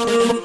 Oh.